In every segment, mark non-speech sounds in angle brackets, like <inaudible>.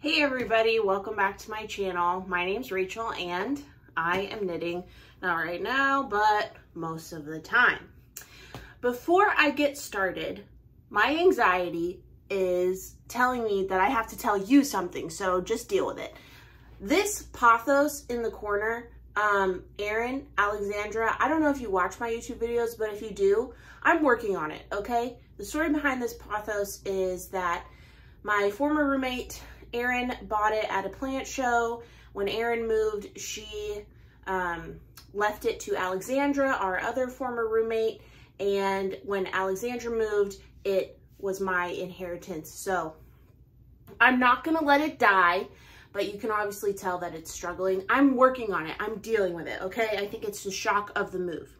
Hey everybody, welcome back to my channel. My name's Rachel and I am knitting, not right now, but most of the time. Before I get started, my anxiety is telling me that I have to tell you something, so just deal with it. This pothos in the corner, um, Erin, Alexandra, I don't know if you watch my YouTube videos, but if you do, I'm working on it, okay? The story behind this pothos is that my former roommate, Erin, bought it at a plant show. When Erin moved, she um, left it to Alexandra, our other former roommate. And when Alexandra moved, it was my inheritance. So I'm not gonna let it die, but you can obviously tell that it's struggling. I'm working on it, I'm dealing with it, okay? I think it's the shock of the move.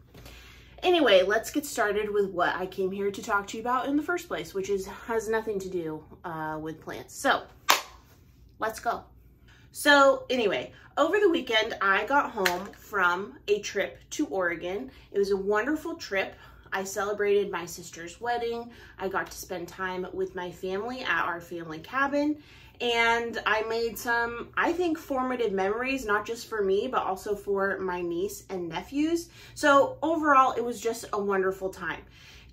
Anyway, let's get started with what I came here to talk to you about in the first place, which is has nothing to do uh, with plants. So let's go. So anyway, over the weekend, I got home from a trip to Oregon. It was a wonderful trip. I celebrated my sister's wedding. I got to spend time with my family at our family cabin. And I made some, I think, formative memories, not just for me, but also for my niece and nephews. So overall, it was just a wonderful time.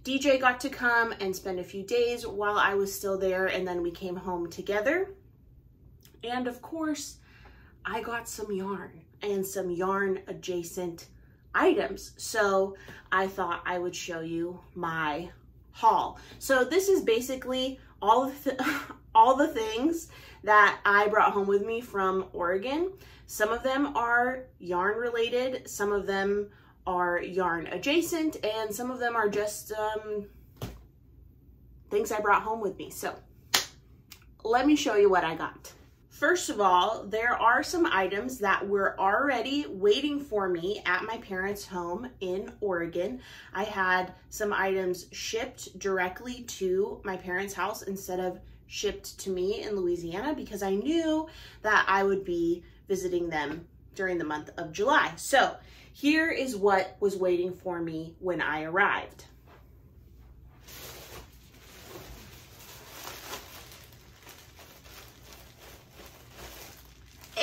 DJ got to come and spend a few days while I was still there, and then we came home together. And of course, I got some yarn and some yarn adjacent items. So I thought I would show you my haul. So this is basically all the, <laughs> all the things that I brought home with me from Oregon. Some of them are yarn related, some of them are yarn adjacent, and some of them are just um, things I brought home with me. So let me show you what I got. First of all, there are some items that were already waiting for me at my parents' home in Oregon. I had some items shipped directly to my parents' house instead of shipped to me in Louisiana because I knew that I would be visiting them during the month of July. So here is what was waiting for me when I arrived.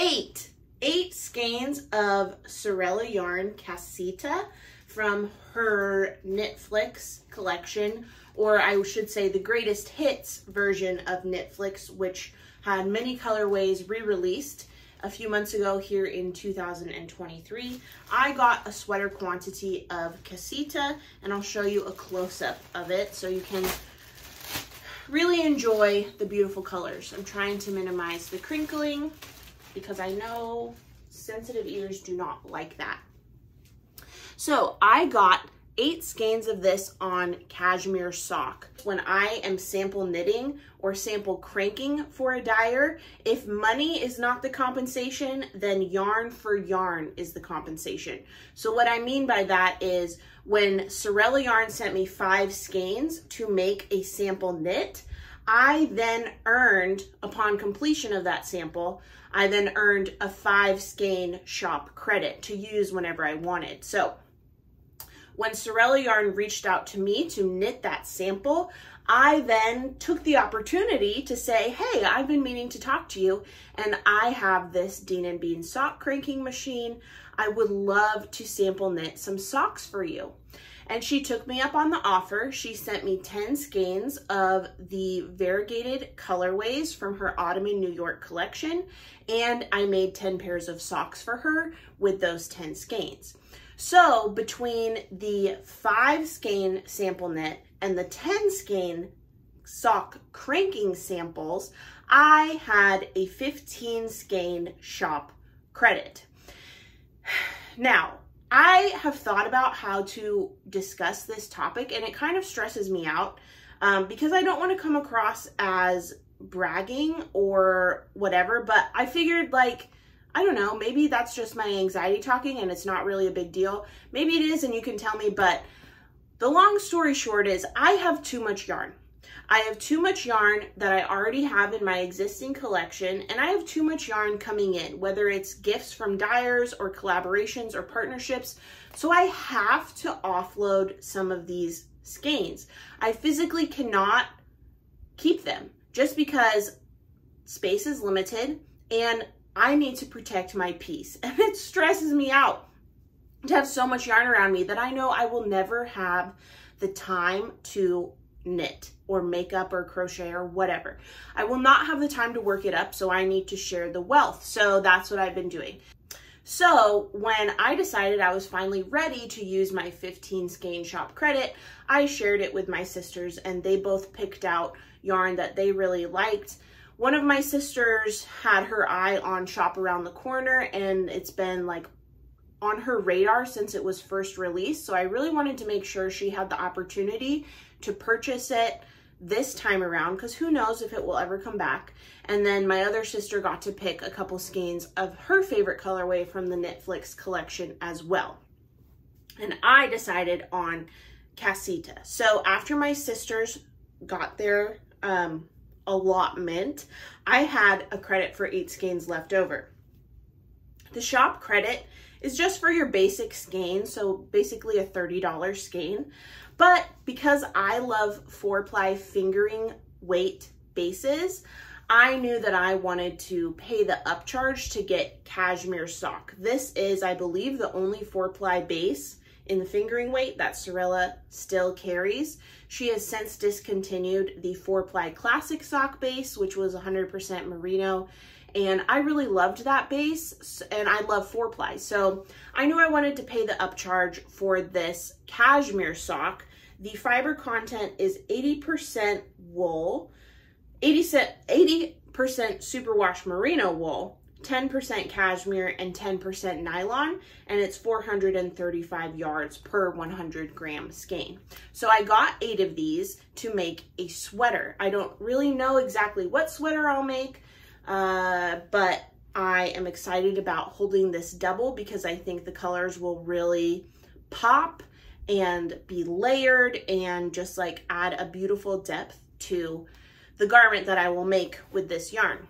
Eight, eight skeins of Sewrella Yarn Casita from her Knitflix collection, or I should say the greatest hits version of Knitflix, which had many colorways re-released a few months ago here in 2023. I got a sweater quantity of Casita, and I'll show you a close-up of it so you can really enjoy the beautiful colors. I'm trying to minimize the crinkling because I know sensitive ears do not like that. So I got eight skeins of this on cashmere sock. When I am sample knitting or sample cranking for a dyer, if money is not the compensation, then yarn for yarn is the compensation. So what I mean by that is when Sewrella Yarn sent me five skeins to make a sample knit, I then earned, upon completion of that sample, I then earned a five skein shop credit to use whenever I wanted. So when Sewrella Yarn reached out to me to knit that sample, I then took the opportunity to say, hey, I've been meaning to talk to you and I have this Dean and Bean sock cranking machine. I would love to sample knit some socks for you. And she took me up on the offer. She sent me 10 skeins of the variegated colorways from her Autumn in New York collection. And I made 10 pairs of socks for her with those 10 skeins. So between the five skein sample knit and the 10 skein sock cranking samples, I had a 15 skein shop credit. <sighs> Now, I have thought about how to discuss this topic and it kind of stresses me out um, because I don't want to come across as bragging or whatever, but I figured like, I don't know, maybe that's just my anxiety talking and it's not really a big deal. Maybe it is and you can tell me, but the long story short is I have too much yarn. I have too much yarn that I already have in my existing collection, and I have too much yarn coming in, whether it's gifts from dyers or collaborations or partnerships. So I have to offload some of these skeins. I physically cannot keep them just because space is limited and I need to protect my peace. <laughs> And it stresses me out to have so much yarn around me that I know I will never have the time to knit or makeup or crochet or whatever. I will not have the time to work it up, so I need to share the wealth. So that's what I've been doing. So when I decided I was finally ready to use my 15 skein shop credit, I shared it with my sisters and they both picked out yarn that they really liked. One of my sisters had her eye on Shop Around the Corner and it's been like on her radar since it was first released. So I really wanted to make sure she had the opportunity to purchase it this time around because who knows if it will ever come back. And then my other sister got to pick a couple skeins of her favorite colorway from the Knitflix collection as well. And I decided on Casita. So after my sisters got their um, allotment, I had a credit for eight skeins left over. The shop credit is just for your basic skein, so basically a $30 skein. But because I love four ply fingering weight bases, I knew that I wanted to pay the upcharge to get cashmere sock. This is, I believe, the only four ply base in the fingering weight that Sewrella still carries. She has since discontinued the four ply classic sock base, which was 100% merino. And I really loved that base and I love four ply. So I knew I wanted to pay the upcharge for this cashmere sock. The fiber content is 80% wool, 80% 80% superwash merino wool, 10% cashmere, and 10% nylon, and it's 435 yards per 100 gram skein. So I got eight of these to make a sweater. I don't really know exactly what sweater I'll make, uh, but I am excited about holding this double because I think the colors will really pop and be layered and just like add a beautiful depth to the garment that I will make with this yarn.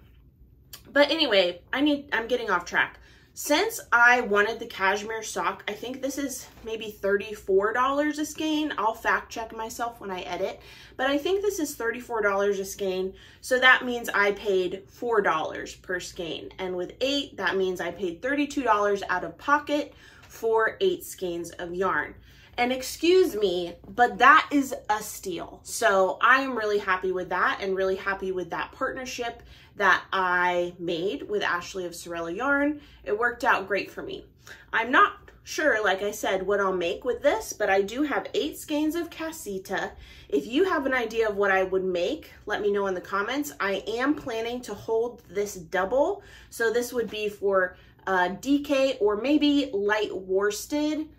But anyway, I need, I'm getting off track. Since I wanted the cashmere sock, I think this is maybe $34 a skein. I'll fact check myself when I edit, but I think this is $34 a skein. So that means I paid $4 per skein. And with eight, that means I paid $32 out of pocket for eight skeins of yarn. And excuse me, but that is a steal. So I am really happy with that and really happy with that partnership that I made with Ashley of Sewrella Yarn. It worked out great for me. I'm not sure, like I said, what I'll make with this, but I do have eight skeins of Casita. If you have an idea of what I would make, let me know in the comments. I am planning to hold this double. So this would be for uh, DK or maybe light worsted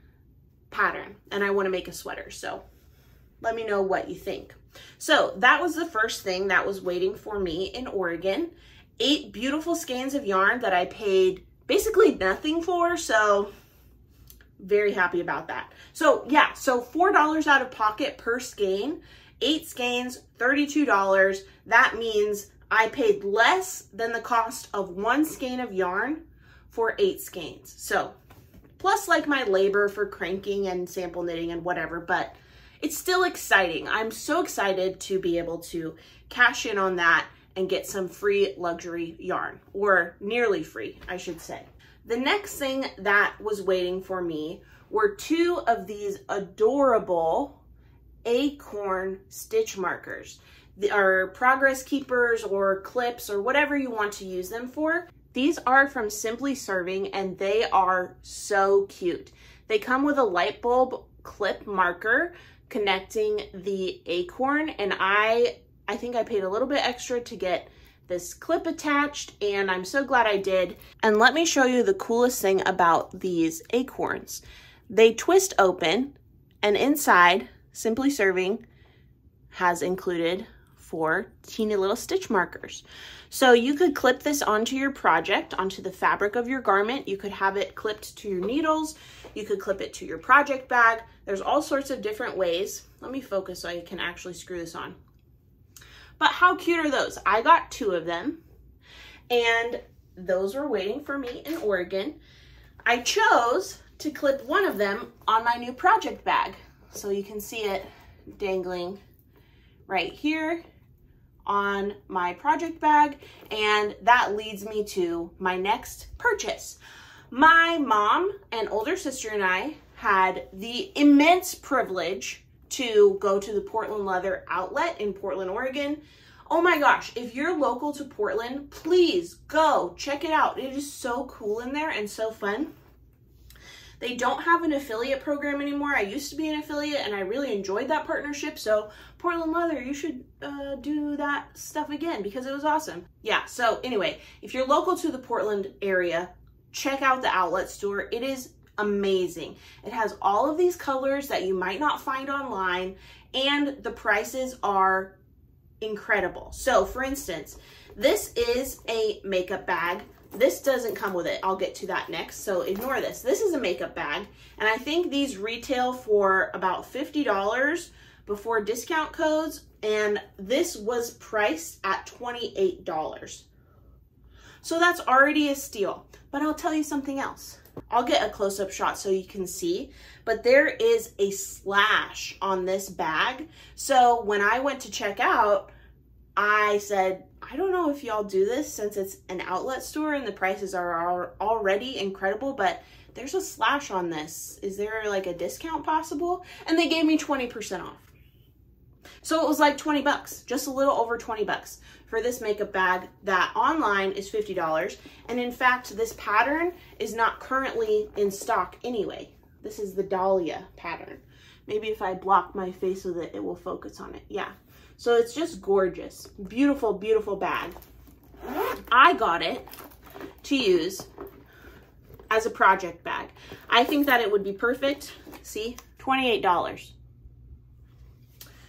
pattern and I want to make a sweater. So let me know what you think. So that was the first thing that was waiting for me in Oregon. Eight beautiful skeins of yarn that I paid basically nothing for. So very happy about that. So yeah, so $4 out of pocket per skein, eight skeins, $32. That means I paid less than the cost of one skein of yarn for eight skeins. So plus like my labor for cranking and sample knitting and whatever, but it's still exciting. I'm so excited to be able to cash in on that and get some free luxury yarn, or nearly free, I should say. The next thing that was waiting for me were two of these adorable acorn stitch markers. They are progress keepers or clips or whatever you want to use them for. These are from Simply Serving and they are so cute. They come with a light bulb clip marker connecting the acorn and I I think I paid a little bit extra to get this clip attached and I'm so glad I did. And let me show you the coolest thing about these acorns. They twist open and inside Simply Serving has included four teeny little stitch markers. So you could clip this onto your project, onto the fabric of your garment. You could have it clipped to your needles. You could clip it to your project bag. There's all sorts of different ways. Let me focus so I can actually screw this on. But how cute are those? I got two of them and those were waiting for me in Oregon. I chose to clip one of them on my new project bag. So you can see it dangling right here on my project bag and that leads me to my next purchase. My mom and older sister and I had the immense privilege to go to the Portland Leather Outlet in Portland, Oregon. Oh my gosh, if you're local to Portland, please go check it out. It is so cool in there and so fun. They don't have an affiliate program anymore. I used to be an affiliate and I really enjoyed that partnership. So Portland Leather, you should uh, do that stuff again because it was awesome. Yeah, so anyway, if you're local to the Portland area, check out the outlet store. It is amazing. It has all of these colors that you might not find online and the prices are incredible. So for instance, this is a makeup bag. This doesn't come with it. I'll get to that next, so ignore this. This is a makeup bag, and I think these retail for about $50 before discount codes, and this was priced at $28. So that's already a steal. But I'll tell you something else. I'll get a close-up shot so you can see, but there is a slash on this bag. So when I went to check out, I said, I don't know if y'all do this since it's an outlet store and the prices are already incredible, but there's a slash on this. Is there like a discount possible? And they gave me 20% off. So it was like 20 bucks, just a little over 20 bucks for this makeup bag that online is $50. And in fact, this pattern is not currently in stock anyway. This is the Dahlia pattern. Maybe if I block my face with it, it will focus on it. Yeah. So it's just gorgeous. Beautiful, beautiful bag. I got it to use as a project bag. I think that it would be perfect. See, $28.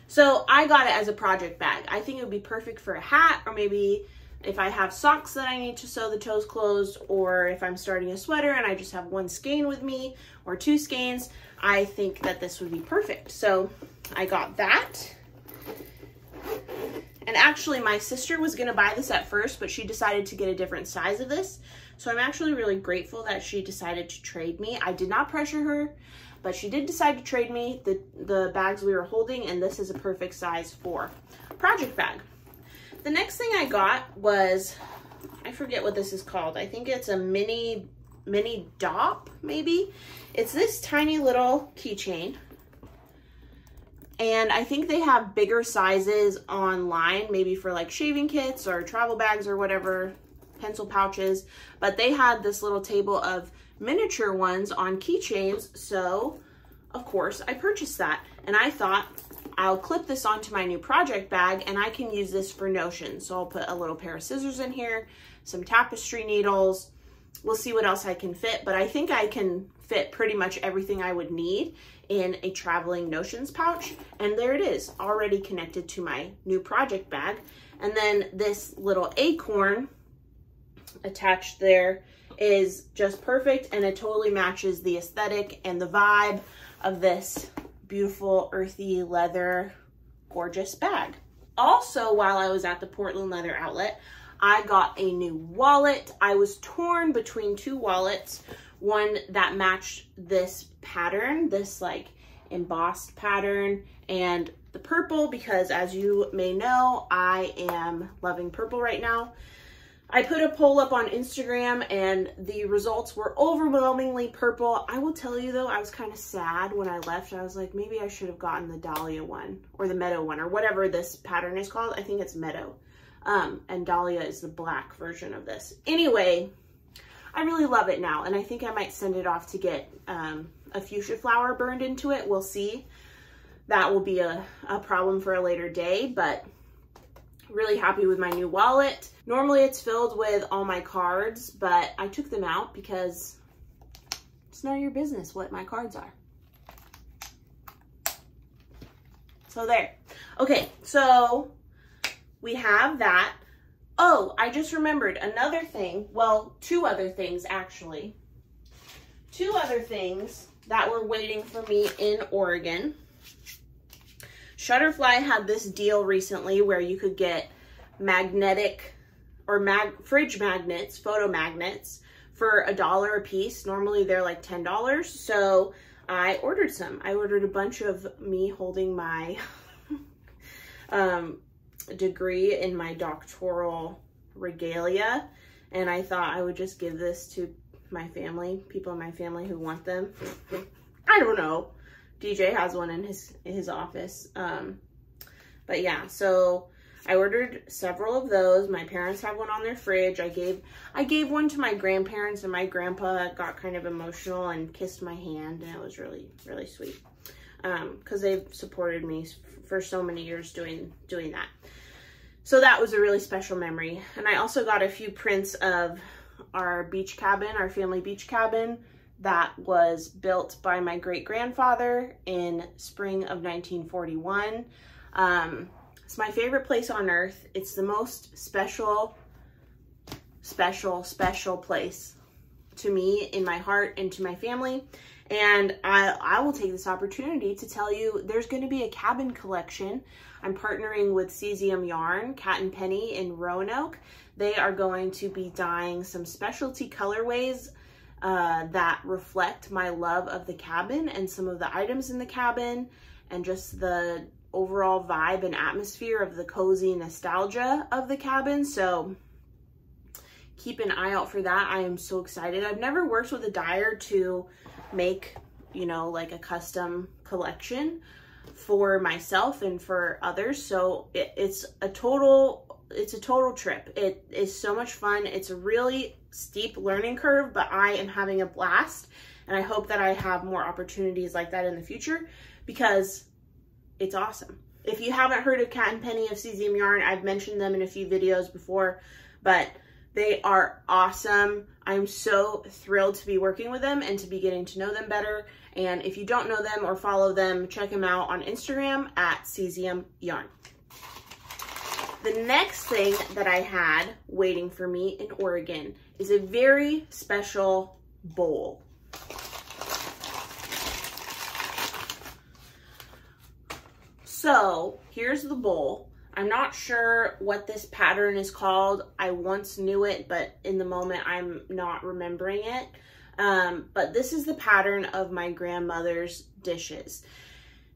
So I got it as a project bag. I think it would be perfect for a hat or maybe if I have socks that I need to sew the toes closed or if I'm starting a sweater and I just have one skein with me or two skeins, I think that this would be perfect. So I got that. And actually my sister was gonna buy this at first, but she decided to get a different size of this. So I'm actually really grateful that she decided to trade me. I did not pressure her, but she did decide to trade me the, the bags we were holding and this is a perfect size for project bag. The next thing I got was, I forget what this is called. I think it's a mini, mini dop maybe. It's this tiny little keychain and I think they have bigger sizes online, maybe for like shaving kits or travel bags or whatever, pencil pouches. But they had this little table of miniature ones on keychains. So of course I purchased that. And I thought I'll clip this onto my new project bag and I can use this for Notion. So I'll put a little pair of scissors in here, some tapestry needles. We'll see what else I can fit, but I think I can fit pretty much everything I would need in a traveling notions pouch. And there it is, already connected to my new project bag. And then this little acorn attached there is just perfect and it totally matches the aesthetic and the vibe of this beautiful earthy leather gorgeous bag. Also, while I was at the Portland Leather Outlet, I got a new wallet. I was torn between two wallets one that matched this pattern, this like embossed pattern and the purple because as you may know, I am loving purple right now. I put a poll up on Instagram and the results were overwhelmingly purple. I will tell you though, I was kind of sad when I left. I was like, maybe I should have gotten the Dahlia one or the Meadow one or whatever this pattern is called. I think it's Meadow. Um, and Dahlia is the black version of this. Anyway, I really love it now. And I think I might send it off to get um, a fuchsia flower burned into it. We'll see. That will be a, a problem for a later day, but really happy with my new wallet. Normally it's filled with all my cards, but I took them out because it's none of your business what my cards are. So there. Okay, so we have that. Oh, I just remembered another thing. Well, two other things actually. Two other things that were waiting for me in Oregon. Shutterfly had this deal recently where you could get magnetic or mag fridge magnets, photo magnets for a dollar a piece. Normally they're like $10. So I ordered some. I ordered a bunch of me holding my <laughs> um, degree in my doctoral regalia. And I thought I would just give this to my family, people in my family who want them. I don't know. DJ has one in his in his office. Um, but yeah, so I ordered several of those. My parents have one on their fridge. I gave I gave one to my grandparents and my grandpa got kind of emotional and kissed my hand and it was really really sweet. Um, cuz they've supported me for so many years doing doing that. So that was a really special memory. And I also got a few prints of our beach cabin, our family beach cabin that was built by my great grandfather in spring of 1941. Um, it's my favorite place on earth. It's the most special, special, special place to me in my heart and to my family. And I, I will take this opportunity to tell you there's going to be a cabin collection. I'm partnering with Cesium Yarn, Cat and Penny in Roanoke. They are going to be dyeing some specialty colorways uh, that reflect my love of the cabin and some of the items in the cabin and just the overall vibe and atmosphere of the cozy nostalgia of the cabin. So keep an eye out for that. I am so excited. I've never worked with a dyer to make, you know, like a custom collection for myself and for others. So it, it's a total it's a total trip. It is so much fun. It's a really steep learning curve, but I am having a blast. And I hope that I have more opportunities like that in the future because it's awesome. If you haven't heard of Cat and Penny of Cesium Yarn, I've mentioned them in a few videos before, but they are awesome. I'm so thrilled to be working with them and to be getting to know them better. And if you don't know them or follow them, check them out on Instagram at Cesium Yarn. The next thing that I had waiting for me in Oregon is a very special bowl. So here's the bowl. I'm not sure what this pattern is called. I once knew it, but in the moment I'm not remembering it. Um, but this is the pattern of my grandmother's dishes.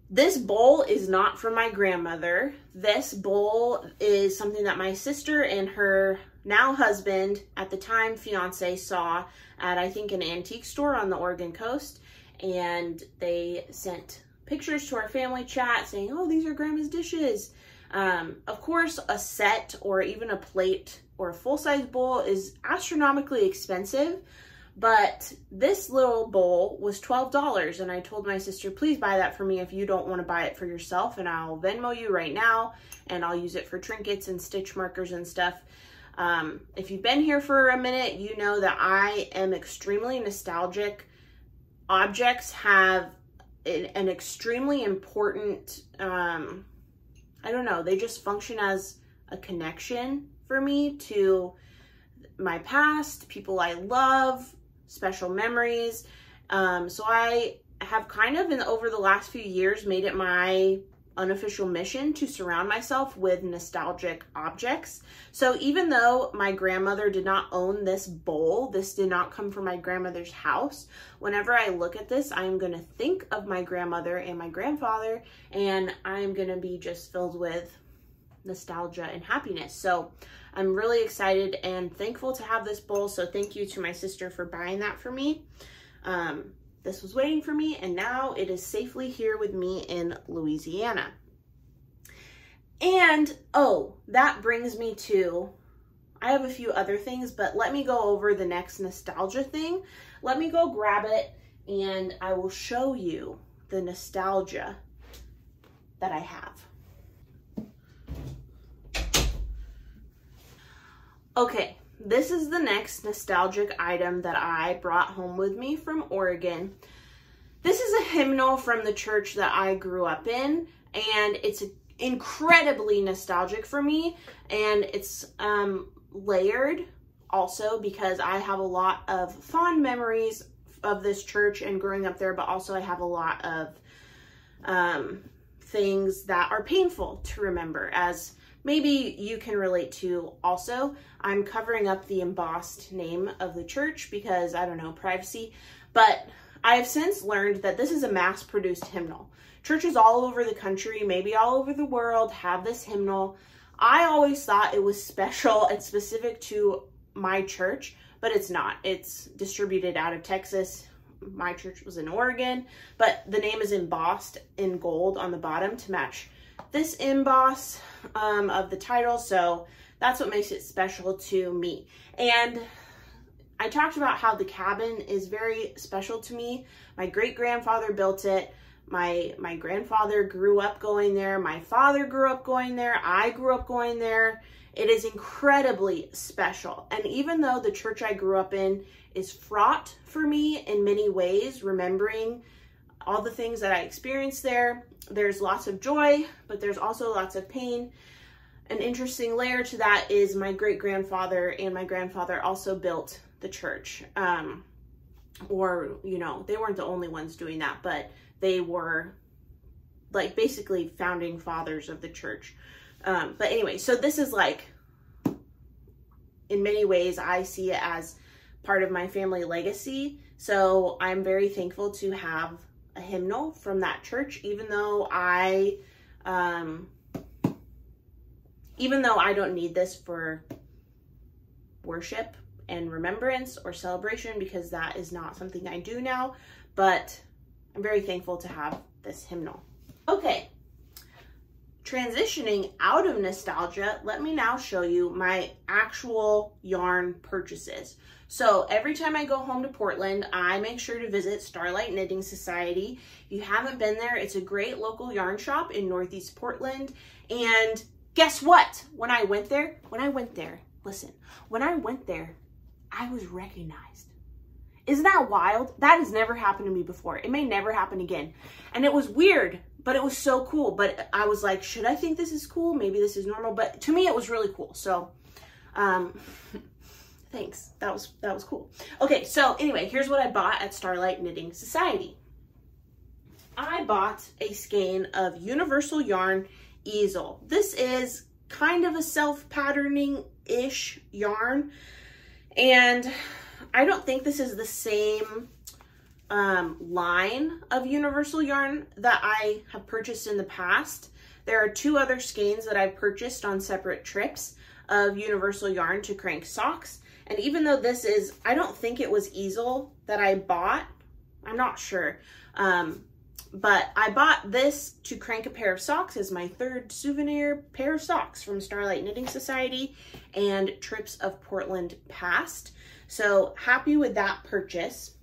This bowl is not from my grandmother. This bowl is something that my sister and her now husband, at the time fiance, saw at I think an antique store on the Oregon coast. And they sent pictures to our family chat saying, oh, these are grandma's dishes. Um, of course, a set or even a plate or a full-size bowl is astronomically expensive, but this little bowl was $12 and I told my sister, please buy that for me if you don't want to buy it for yourself and I'll Venmo you right now and I'll use it for trinkets and stitch markers and stuff. Um, if you've been here for a minute, you know that I am extremely nostalgic. Objects have an extremely important, um, I don't know, they just function as a connection for me to my past, people I love, special memories. Um, so I have kind of in over the last few years made it my unofficial mission to surround myself with nostalgic objects. So even though my grandmother did not own this bowl, this did not come from my grandmother's house, whenever I look at this, I'm going to think of my grandmother and my grandfather, and I'm going to be just filled with nostalgia and happiness. So I'm really excited and thankful to have this bowl. So thank you to my sister for buying that for me. Um, this was waiting for me and now it is safely here with me in Louisiana. And, oh, that brings me to, I have a few other things, but let me go over the next nostalgia thing. Let me go grab it and I will show you the nostalgia that I have. Okay, this is the next nostalgic item that I brought home with me from Oregon. This is a hymnal from the church that I grew up in, and it's incredibly nostalgic for me, and it's um, layered also because I have a lot of fond memories of this church and growing up there, but also I have a lot of um, things that are painful to remember as maybe you can relate to also. I'm covering up the embossed name of the church because, I don't know, privacy. But I have since learned that this is a mass-produced hymnal. Churches all over the country, maybe all over the world, have this hymnal. I always thought it was special <laughs> and specific to my church, but it's not. It's distributed out of Texas. My church was in Oregon, but the name is embossed in gold on the bottom to match this emboss um, of the title. So that's what makes it special to me. And I talked about how the cabin is very special to me. My great grandfather built it. My my grandfather grew up going there. My father grew up going there. I grew up going there. It is incredibly special. And even though the church I grew up in is fraught for me in many ways, remembering all the things that I experienced there, there's lots of joy, but there's also lots of pain. An interesting layer to that is my great grandfather and my grandfather also built the church. Um, or, you know, they weren't the only ones doing that, but they were like basically founding fathers of the church. Um, but anyway, so this is like, in many ways, I see it as part of my family legacy. So I'm very thankful to have a hymnal from that church, even though I, um, even though I don't need this for worship and remembrance or celebration because that is not something I do now, but I'm very thankful to have this hymnal. Okay, transitioning out of nostalgia, let me now show you my actual yarn purchases. So every time I go home to Portland, I make sure to visit Starlight Knitting Society. If you haven't been there, it's a great local yarn shop in Northeast Portland. And guess what? When I went there, when I went there, listen, when I went there, I was recognized. Isn't that wild? That has never happened to me before. It may never happen again. And it was weird, but it was so cool. But I was like, should I think this is cool? Maybe this is normal. But to me, it was really cool. So, um, <laughs> thanks. That was, that was cool. Okay. So anyway, here's what I bought at Starlight Knitting Society. I bought a skein of Universal Yarn Easel. This is kind of a self-patterning-ish yarn. And I don't think this is the same um, line of Universal Yarn that I have purchased in the past. There are two other skeins that I've purchased on separate trips of Universal Yarn to crank socks. And even though this is, I don't think it was easel that I bought. I'm not sure. Um, but I bought this to crank a pair of socks as my third souvenir pair of socks from Starlight Knitting Society and Trips of Portland Past. So happy with that purchase.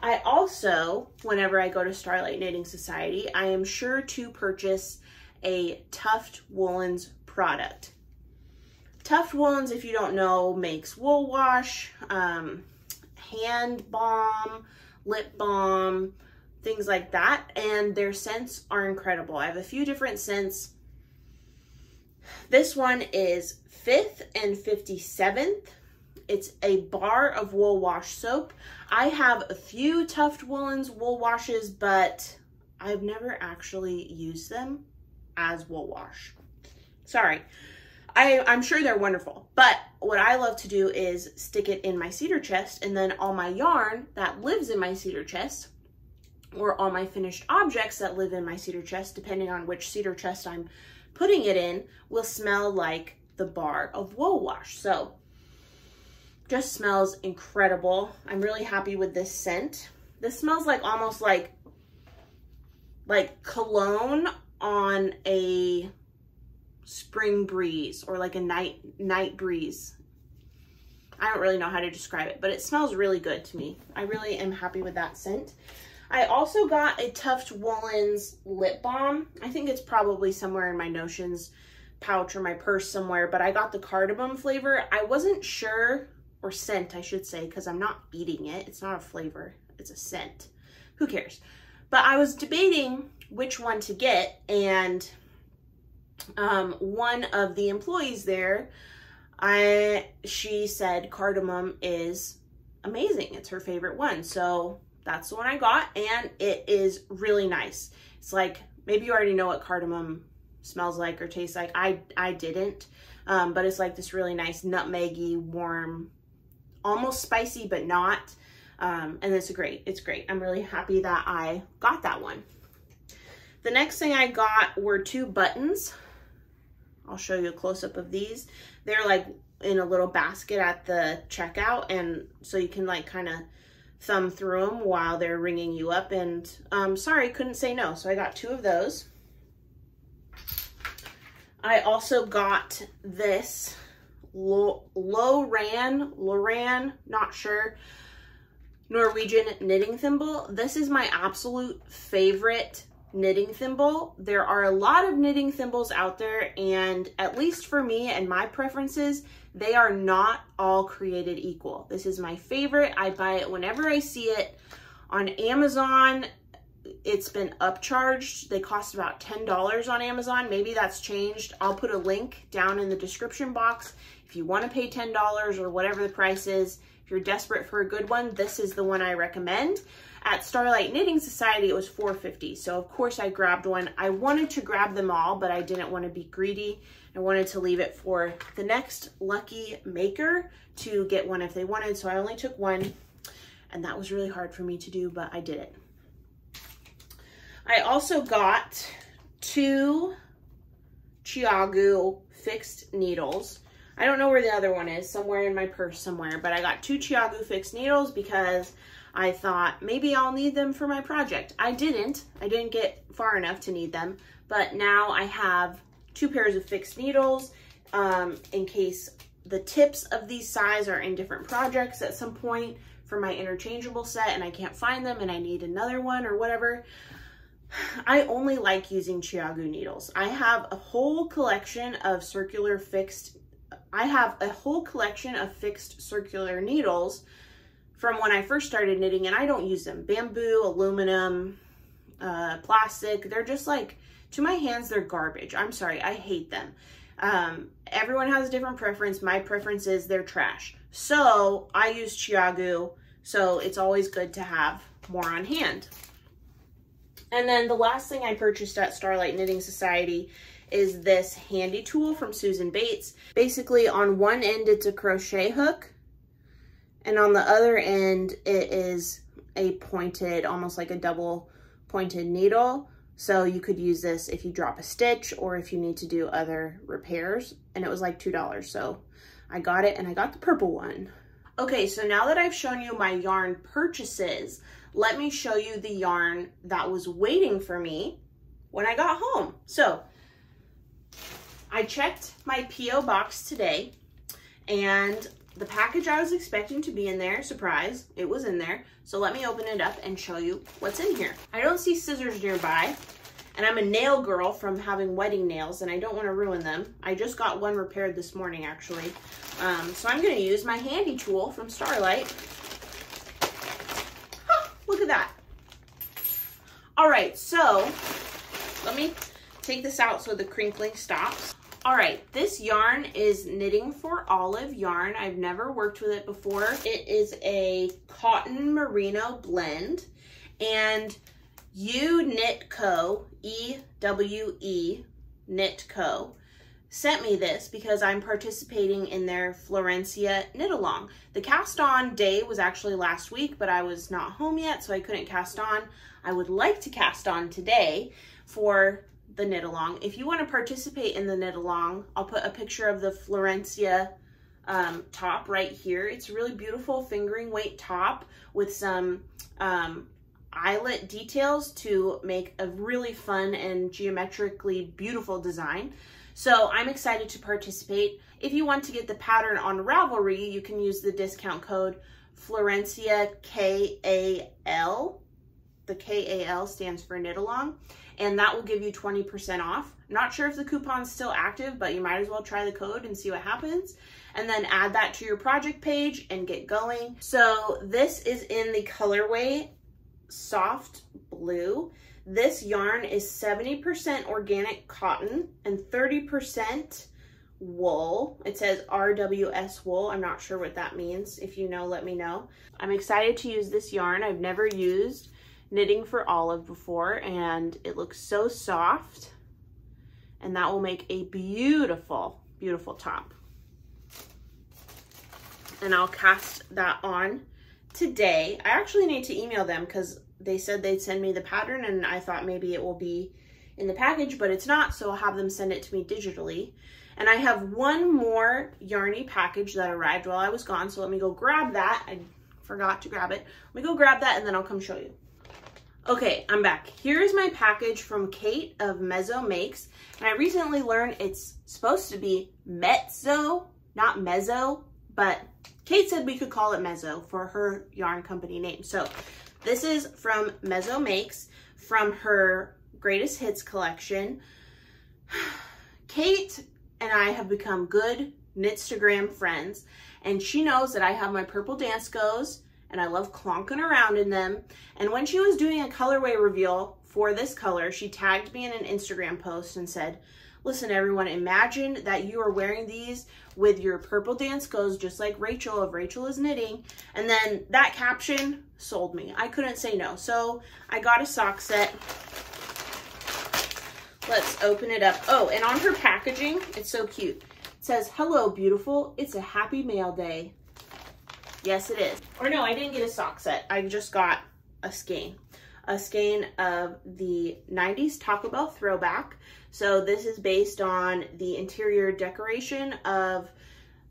I also, whenever I go to Starlight Knitting Society, I am sure to purchase a Tuft Woolens product. Tuft Woolens, if you don't know, makes wool wash, um, hand balm, lip balm, things like that. And their scents are incredible. I have a few different scents. This one is 5th and 57th. It's a bar of wool wash soap. I have a few Tuft Woolens wool washes, but I've never actually used them as wool wash. Sorry. I, I'm sure they're wonderful, but what I love to do is stick it in my cedar chest and then all my yarn that lives in my cedar chest or all my finished objects that live in my cedar chest, depending on which cedar chest I'm putting it in, will smell like the bar of wool wash. So just smells incredible. I'm really happy with this scent. This smells like almost like like cologne on a spring breeze or like a night night breeze. I don't really know how to describe it, but it smells really good to me. I really am happy with that scent. I also got a Tuft Woolens lip balm. I think it's probably somewhere in my Notions pouch or my purse somewhere, but I got the cardamom flavor. I wasn't sure, or scent I should say, because I'm not eating it. It's not a flavor, it's a scent. Who cares? But I was debating which one to get, and um, one of the employees there, I she said cardamom is amazing. It's her favorite one. So that's the one I got and it is really nice. It's like, maybe you already know what cardamom smells like or tastes like. I, I didn't, um, but it's like this really nice nutmeggy, warm, almost spicy, but not. Um, and it's great. It's great. I'm really happy that I got that one. The next thing I got were two buttons I'll show you a close-up of these. They're like in a little basket at the checkout and so you can like kind of thumb through them while they're ringing you up and um, sorry, couldn't say no. So I got two of those. I also got this Loran, Loran, not sure, Norwegian knitting thimble. This is my absolute favorite knitting thimble. There are a lot of knitting thimbles out there and at least for me and my preferences, they are not all created equal. This is my favorite. I buy it whenever I see it on Amazon. It's been upcharged. They cost about $10 on Amazon. Maybe that's changed. I'll put a link down in the description box. If you want to pay $10 or whatever the price is, if you're desperate for a good one, this is the one I recommend. At Starlight Knitting Society, it was $4.50. So of course I grabbed one. I wanted to grab them all, but I didn't want to be greedy. I wanted to leave it for the next lucky maker to get one if they wanted. So I only took one and that was really hard for me to do, but I did it. I also got two ChiaoGoo fixed needles. I don't know where the other one is, somewhere in my purse somewhere, but I got two ChiaoGoo fixed needles because I thought maybe I'll need them for my project. I didn't. I didn't get far enough to need them, but now I have two pairs of fixed needles um, in case the tips of these size are in different projects at some point for my interchangeable set and I can't find them and I need another one or whatever. <sighs> I only like using ChiaoGoo needles. I have a whole collection of circular fixed, I have a whole collection of fixed circular needles from when I first started knitting and I don't use them. Bamboo, aluminum, uh, plastic, they're just like to my hands, they're garbage. I'm sorry, I hate them. Um, everyone has a different preference. My preference is they're trash. So I use ChiaoGoo, so it's always good to have more on hand. And then the last thing I purchased at Starlight Knitting Society is this handy tool from Susan Bates. Basically on one end, it's a crochet hook. And on the other end, it is a pointed, almost like a double pointed needle. So you could use this if you drop a stitch or if you need to do other repairs. And it was like $2. So I got it and I got the purple one. Okay, so now that I've shown you my yarn purchases, let me show you the yarn that was waiting for me when I got home. So I checked my P.O. box today and the package I was expecting to be in there, surprise, it was in there. So let me open it up and show you what's in here. I don't see scissors nearby, and I'm a nail girl from having wedding nails, and I don't want to ruin them. I just got one repaired this morning, actually. Um, so I'm going to use my handy tool from Starlight. Look at that. All right, so let me take this out so the crinkling stops. All right, this yarn is Knitting for Olive yarn. I've never worked with it before. It is a cotton merino blend and Ewe Knit Co, E-W-E, Knit Co, sent me this because I'm participating in their Florencia knit along. The cast on day was actually last week, but I was not home yet, so I couldn't cast on. I would like to cast on today for the knit along. If you want to participate in the knit along, I'll put a picture of the Florencia um, top right here. It's a really beautiful fingering weight top with some um, eyelet details to make a really fun and geometrically beautiful design. So I'm excited to participate. If you want to get the pattern on Ravelry, you can use the discount code Florencia K-A-L. The K-A-L stands for knit along and that will give you 20% off. Not sure if the coupon's still active, but you might as well try the code and see what happens. And then add that to your project page and get going. So this is in the colorway soft blue. This yarn is 70% organic cotton and 30% wool. It says RWS wool. I'm not sure what that means. If you know, let me know. I'm excited to use this yarn. I've never used knitting for olive before and it looks so soft and that will make a beautiful, beautiful top. And I'll cast that on today. I actually need to email them because they said they'd send me the pattern and I thought maybe it will be in the package, but it's not, so I'll have them send it to me digitally. And I have one more Yarny package that arrived while I was gone, so let me go grab that. I forgot to grab it. Let me go grab that and then I'll come show you. Okay, I'm back. Here is my package from Kate of Mezzo Makes. And I recently learned it's supposed to be Mezzo, not Mezzo, but Kate said we could call it Mezzo for her yarn company name. So this is from Mezzo Makes from her Greatest Hits collection. <sighs> Kate and I have become good Knitstagram friends and she knows that I have my purple Danskos and I love clonking around in them. And when she was doing a colorway reveal for this color, she tagged me in an Instagram post and said, listen everyone, imagine that you are wearing these with your purple Danskos just like Rachel of Rachel is Knitting. And then that caption sold me. I couldn't say no. So I got a sock set. Let's open it up. Oh, and on her packaging, it's so cute. It says, hello beautiful, it's a happy mail day. Yes, it is. Or no, I didn't get a sock set. I just got a skein. A skein of the 90s Taco Bell throwback. So this is based on the interior decoration of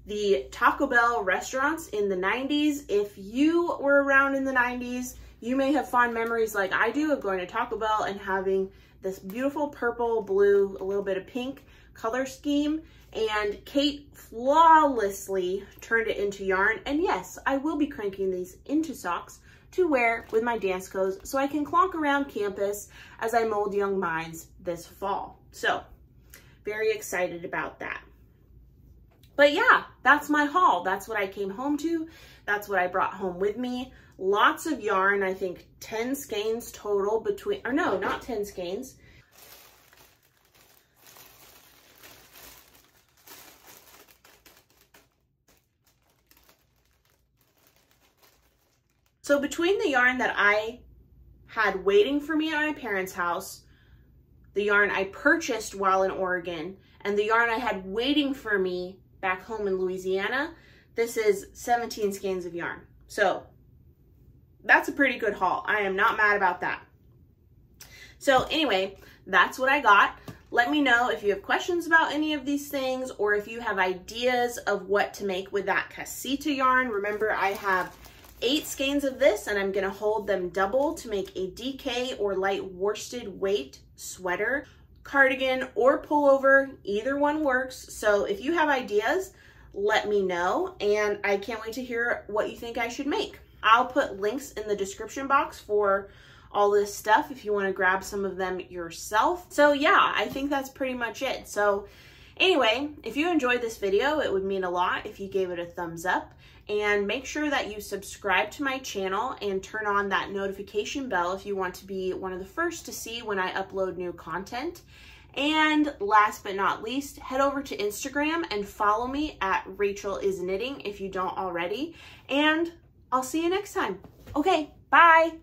the Taco Bell restaurants in the 90s. If you were around in the 90s, you may have fond memories like I do of going to Taco Bell and having this beautiful purple, blue, a little bit of pink color scheme and Kate flawlessly turned it into yarn. And yes, I will be cranking these into socks to wear with my Danskos so I can clonk around campus as I mold young minds this fall. So very excited about that. But yeah, that's my haul. That's what I came home to. That's what I brought home with me. Lots of yarn, I think 10 skeins total between, or no, not 10 skeins, So between the yarn that I had waiting for me at my parents' house, the yarn I purchased while in Oregon, and the yarn I had waiting for me back home in Louisiana, this is 17 skeins of yarn. So that's a pretty good haul. I am not mad about that. So anyway, that's what I got. Let me know if you have questions about any of these things or if you have ideas of what to make with that casita yarn. Remember, I have eight skeins of this and I'm gonna hold them double to make a DK or light worsted weight sweater, cardigan, or pullover. Either one works. So if you have ideas, let me know. And I can't wait to hear what you think I should make. I'll put links in the description box for all this stuff if you want to grab some of them yourself. So yeah, I think that's pretty much it. So anyway, if you enjoyed this video, it would mean a lot if you gave it a thumbs up and make sure that you subscribe to my channel and turn on that notification bell if you want to be one of the first to see when I upload new content. And last but not least, head over to Instagram and follow me at Rachel is Knitting if you don't already. And I'll see you next time. Okay, bye.